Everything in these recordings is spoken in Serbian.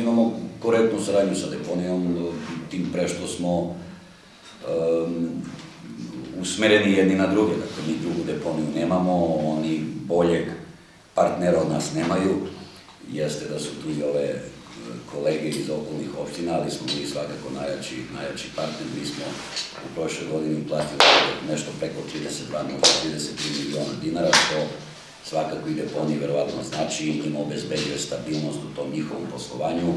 Imamo korektnu saradnju sa deponijom, tim pre što smo um, usmereni jedni na druge, dakle mi drugu deponiju nemamo, oni boljeg partnera od nas nemaju, jeste da su tu i ove e, kolege iz okolnih opština, ali smo mi svakako najjači, najjači partner, mi smo u prošle godini platili nešto preko 32, 33 miliona dinara, što svakako i deponiji verovatno znači im obezbeđuje stabilnost u tom njihovom poslovanju,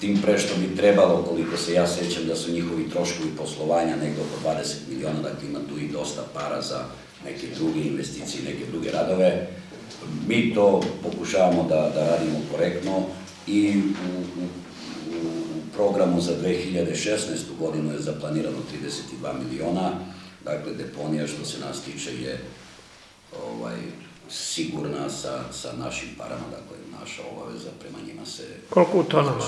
tim pre što bi trebalo, koliko se ja sećam, da su njihovi troškovi poslovanja negde oko 20 miliona, dakle ima tu i dosta para za neke druge investicije, neke druge radove. Mi to pokušavamo da, da radimo korektno i u, u, u programu za 2016. godinu je zaplanirano 32 miliona, dakle deponija što se nas tiče je ovaj, sigurna sa, sa našim parama, dakle naša obaveza prema njima se... Koliko u tonama?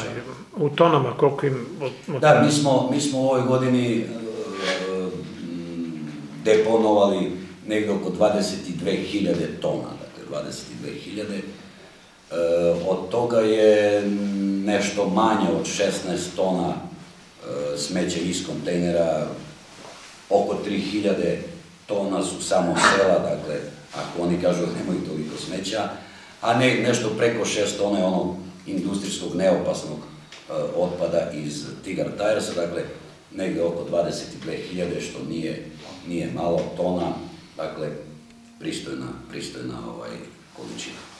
U tonama koliko im... Od... Da, mi smo, mi smo u ovoj godini e, deponovali negde oko 22.000 tona, dakle 22.000. E, od toga je nešto manje od 16 tona e, smeća iz kontejnera, oko 3000 tona su samo sela, dakle, ako oni kažu da nemaju toliko smeća, a ne nešto preko 6 tona je onog industrijskog neopasnog uh, otpada iz Tigar Tiresa, dakle, negde oko 22.000, što nije, nije malo tona, dakle, pristojna, pristojna ovaj, količina.